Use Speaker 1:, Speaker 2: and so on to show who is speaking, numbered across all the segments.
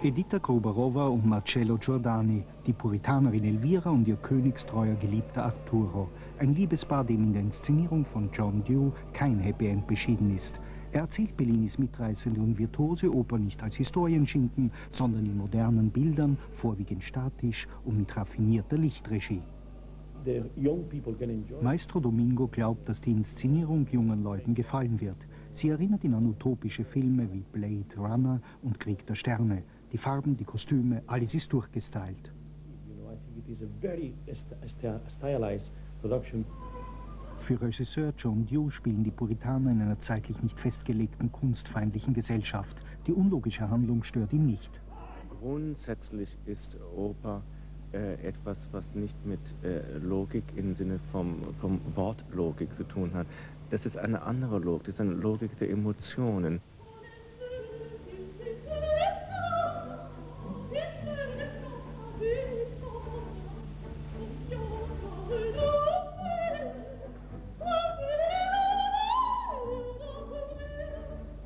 Speaker 1: Edita Gruberova und Marcello Giordani, die Puritanerin Elvira und ihr königstreuer Geliebter Arturo. Ein Liebespaar, dem in der Inszenierung von John Dew kein Happy End beschieden ist. Er erzählt Bellinis mitreißende und virtuose Oper nicht als Historienschinken, sondern in modernen Bildern, vorwiegend statisch und mit raffinierter Lichtregie. Maestro Domingo glaubt, dass die Inszenierung jungen Leuten gefallen wird. Sie erinnert ihn an utopische Filme wie Blade Runner und Krieg der Sterne. Die Farben, die Kostüme, alles ist durchgestylt. Für Regisseur John Dew spielen die Puritaner in einer zeitlich nicht festgelegten kunstfeindlichen Gesellschaft. Die unlogische Handlung stört ihn nicht.
Speaker 2: Grundsätzlich ist Oper äh, etwas, was nicht mit äh, Logik im Sinne vom, vom Wort Logik zu tun hat. Das ist eine andere Logik, das ist eine Logik der Emotionen.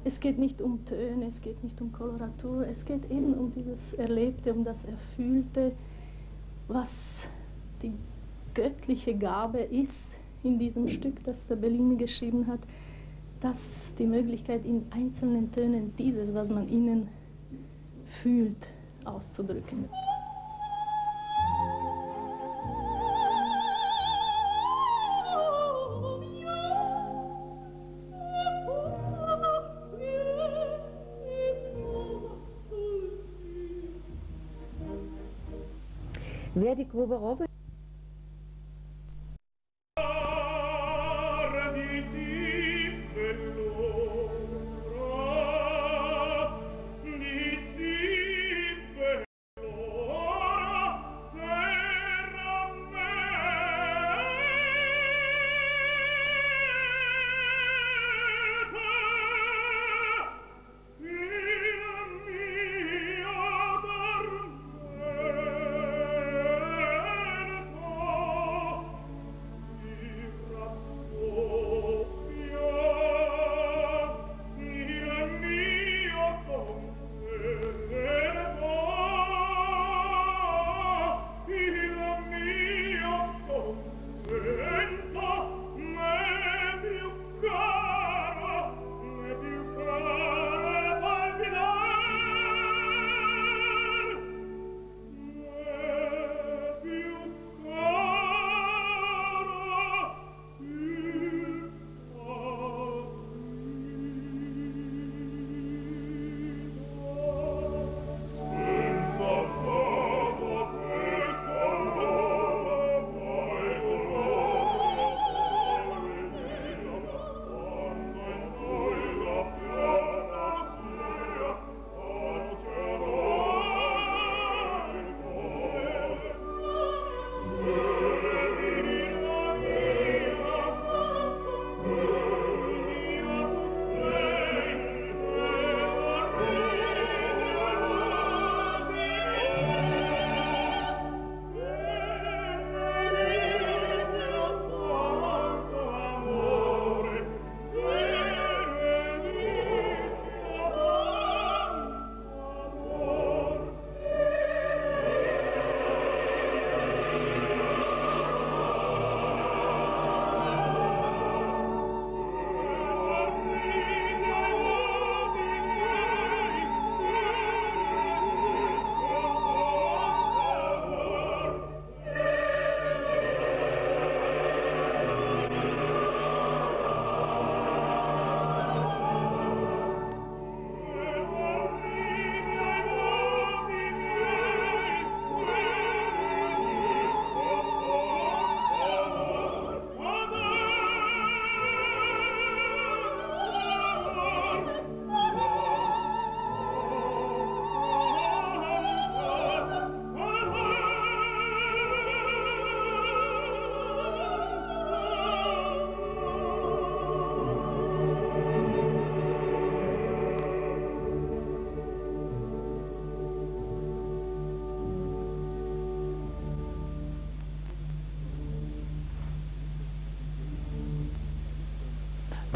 Speaker 3: Es geht nicht um Töne, es geht nicht um Koloratur, es geht eben um dieses Erlebte, um das Erfühlte, was die göttliche Gabe ist in diesem Stück, das der Bellini geschrieben hat, dass die Möglichkeit in einzelnen Tönen dieses, was man innen fühlt, auszudrücken.
Speaker 4: Die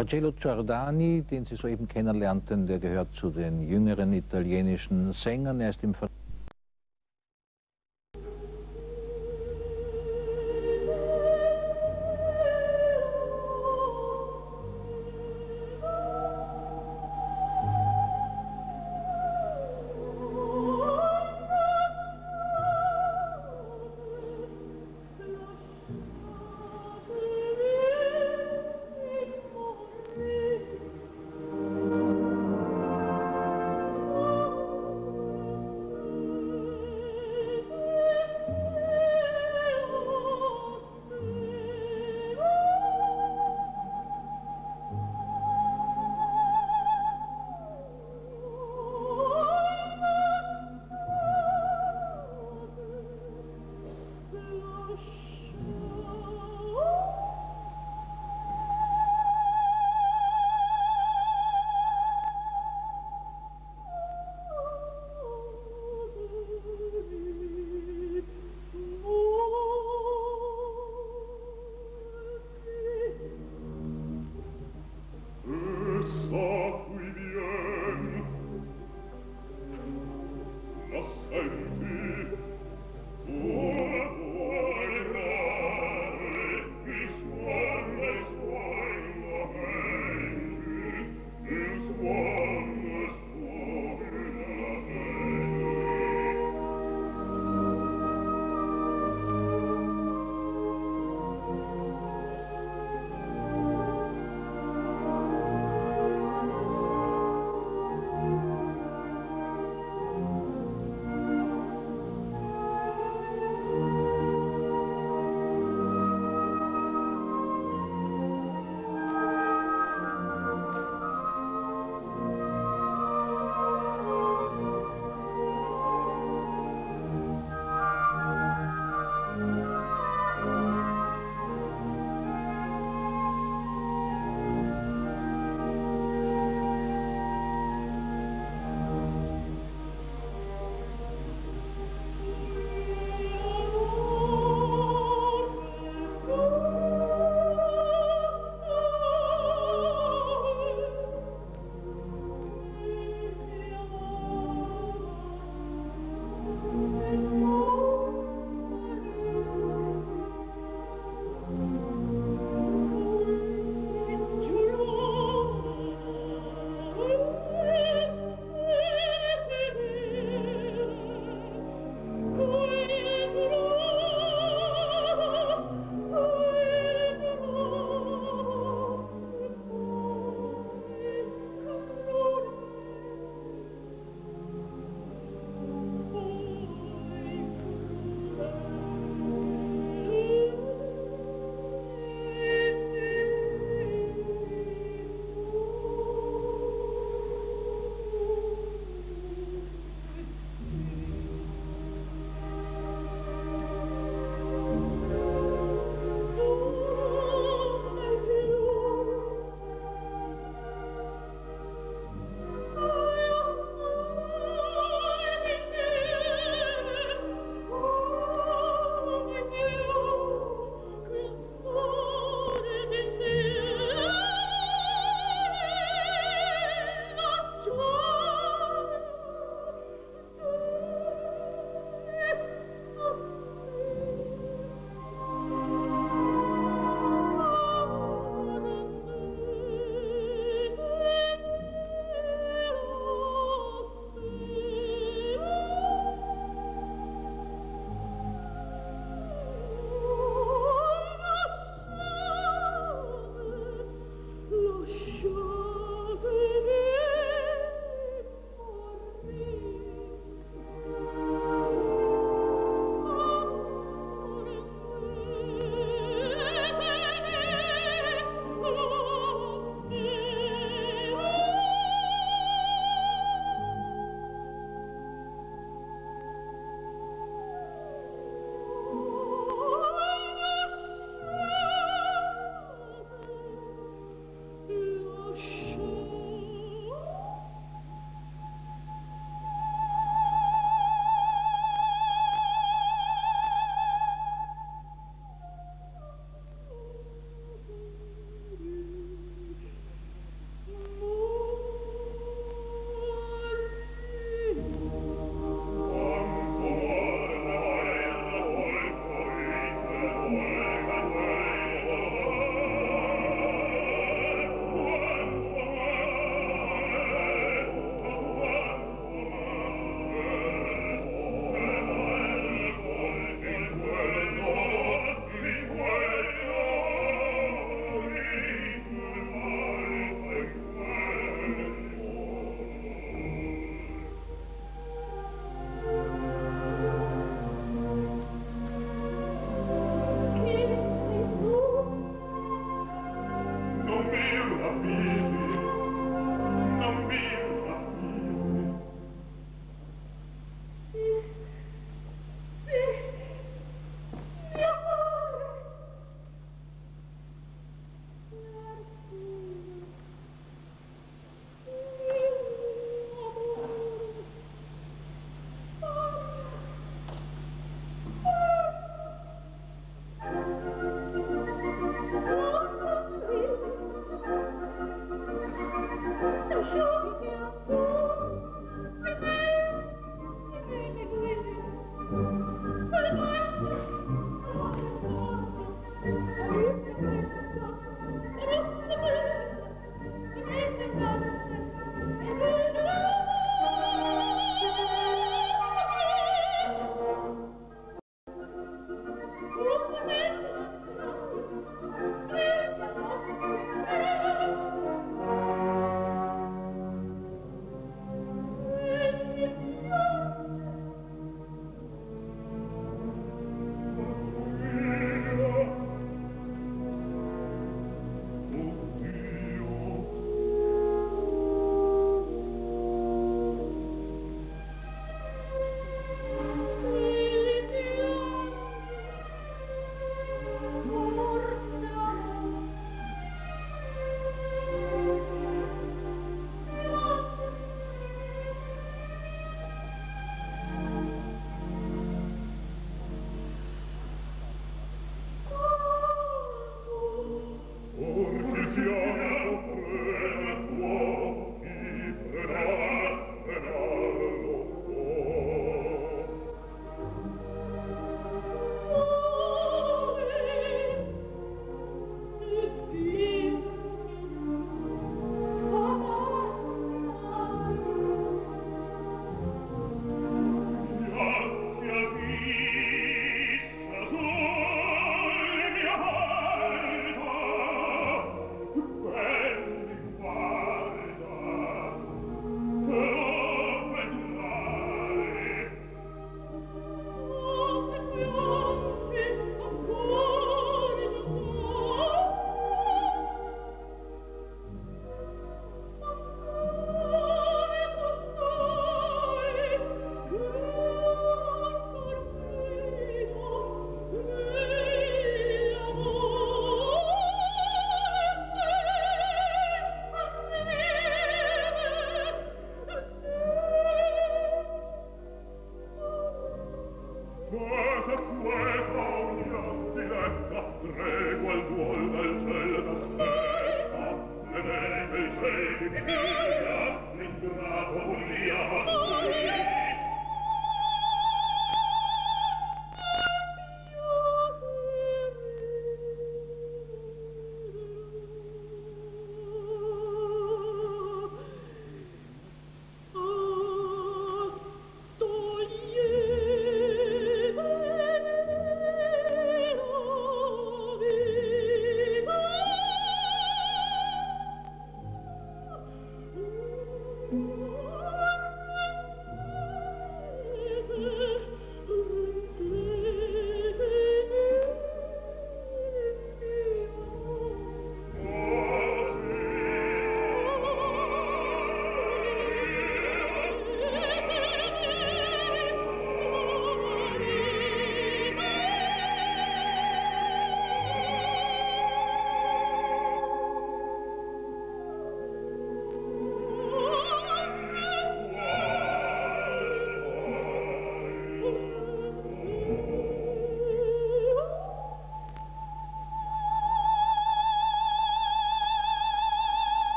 Speaker 5: Marcello Giordani, den Sie soeben kennenlernten, der gehört zu den jüngeren italienischen Sängern. Er ist im